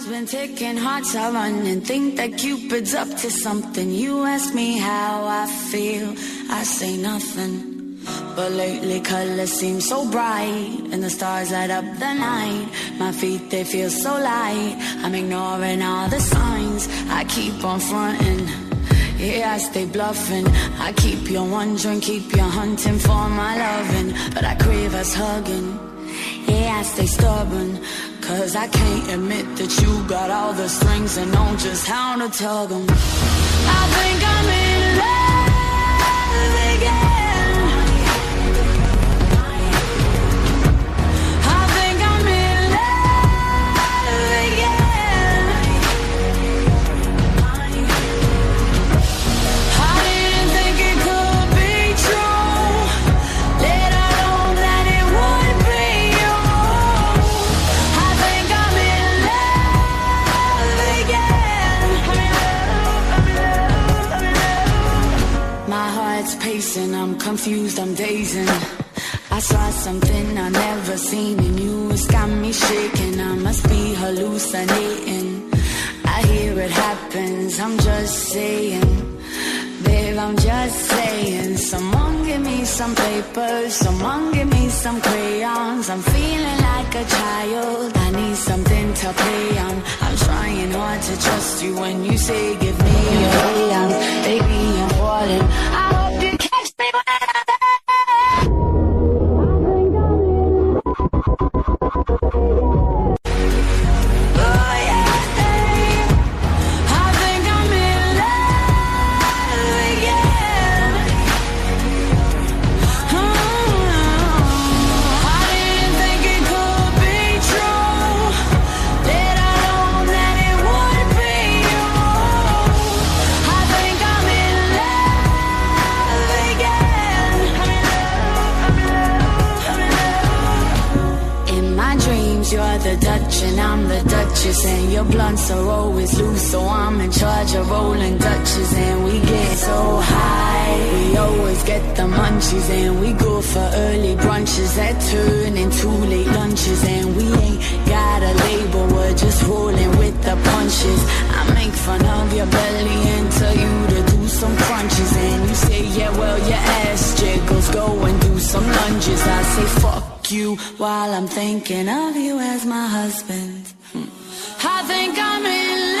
Time's been ticking, hearts are running. Think that Cupid's up to something. You ask me how I feel, I say nothing. But lately colors seem so bright And the stars light up the night. My feet, they feel so light. I'm ignoring all the signs. I keep on fronting. Yeah, I stay bluffing. I keep you wondering, keep you hunting for my loving. But I crave us hugging. Yeah, I stay stubborn Cause I can't admit that you got all the strings And know just how to tug them I think I'm in love again confused, I'm dazing. I saw something I never seen in you. It's got me shaking. I must be hallucinating. I hear it happens. I'm just saying. Babe, I'm just saying. Someone give me some paper. Someone give me some crayons. I'm feeling like a child. I need something to play on. I'm trying hard to trust you when you say give me a. Duchess and I'm the Duchess, and your blunts are always loose So I'm in charge of rolling Dutches. And we get so high We always get the munchies. And we go for early brunches That turn into late lunches. And we ain't got a label We're just rolling with the punches. I make fun of your belly And tell you to do some crunches. And you say yeah well your ass jiggles. Go and do some lunges. I say you while I'm thinking of you as my husband. Hmm. I think I'm in love.